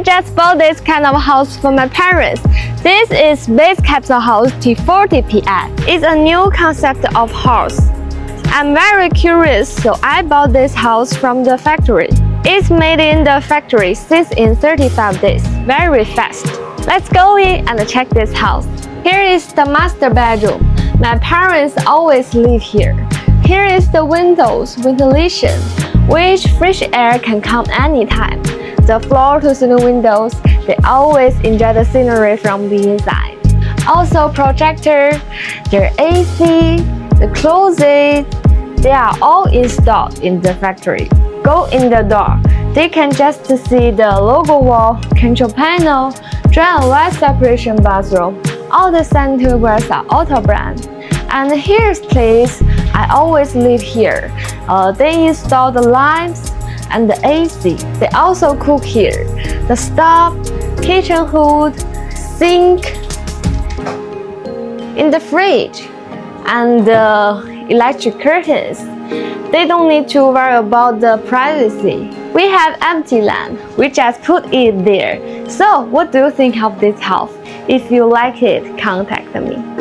I just bought this kind of house for my parents. This is Space Capsule House T40PS. It's a new concept of house. I'm very curious, so I bought this house from the factory. It's made in the factory since in 35 days, very fast. Let's go in and check this house. Here is the master bedroom. My parents always live here. Here is the windows ventilation, which fresh air can come anytime. The floor to ceiling windows, they always enjoy the scenery from the inside. Also projector, their AC, the closet, they are all installed in the factory. Go in the door, they can just see the logo wall, control panel, dry and wet separation bathroom, all the wares are auto brand. And here's place, I always live here. Uh, they install the lights and the AC. They also cook here. The stove, kitchen hood, sink, in the fridge, and the electric curtains. They don't need to worry about the privacy. We have empty land, we just put it there. So what do you think of this house? If you like it, contact me.